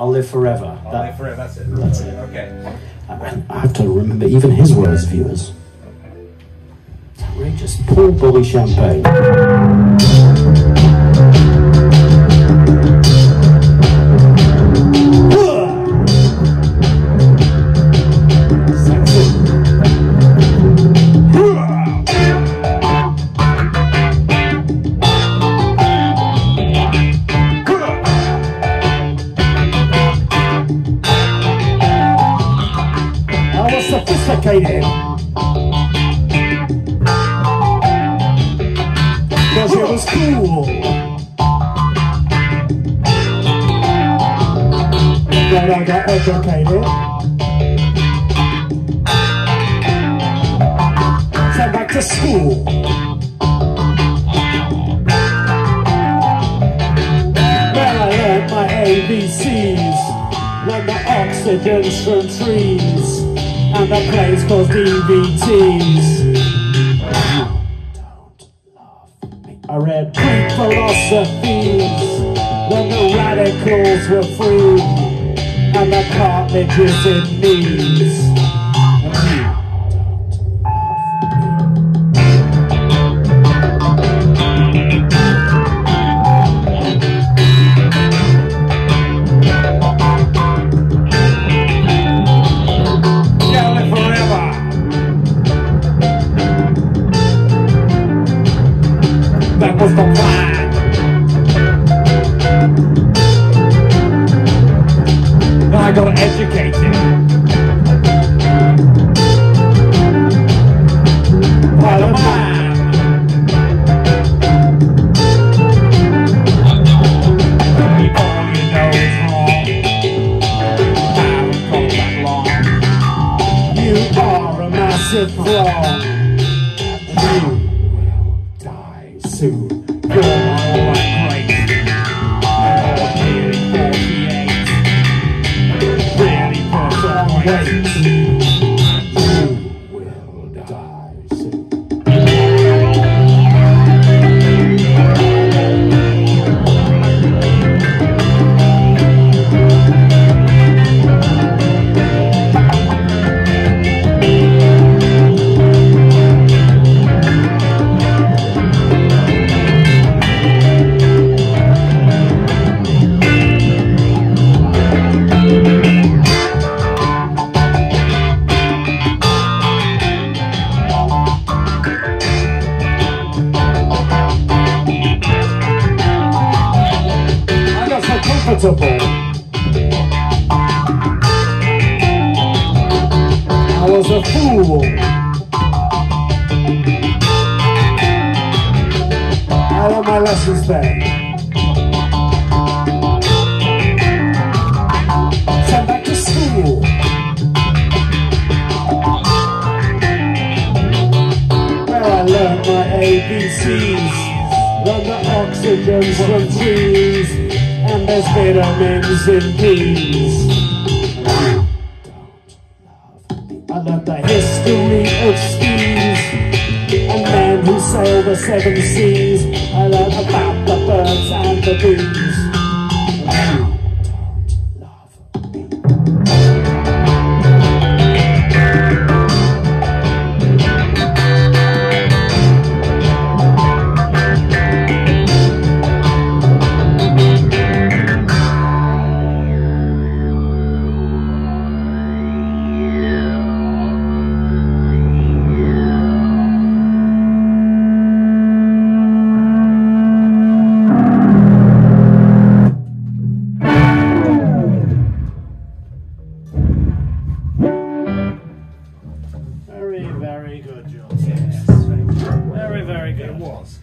I'll live forever. I'll That- live forever. That's it. That's it. Okay. I I have to remember even his words, viewers. It's outrageous. Paul Bobby Champagne. Was sophisticated. Because it was cool. Then I got educated. Sent back to school. Where I learned my ABCs. Learned the oxygens from trees. The place love me. I read Greek philosophies when the radicals were free and the cartilages in knees. That was the plan. Then I got educated. By the man. You are a massive flaw. You my all that great. You're nearly 48. Really put on I was a fool. I learned my lessons there. Sent back to school. Where I learned my ABCs. Learned the oxygens from trees. And there's vitamins in peas. I love the history of skis and men who sailed the seven seas. I learned about Very, good, It was.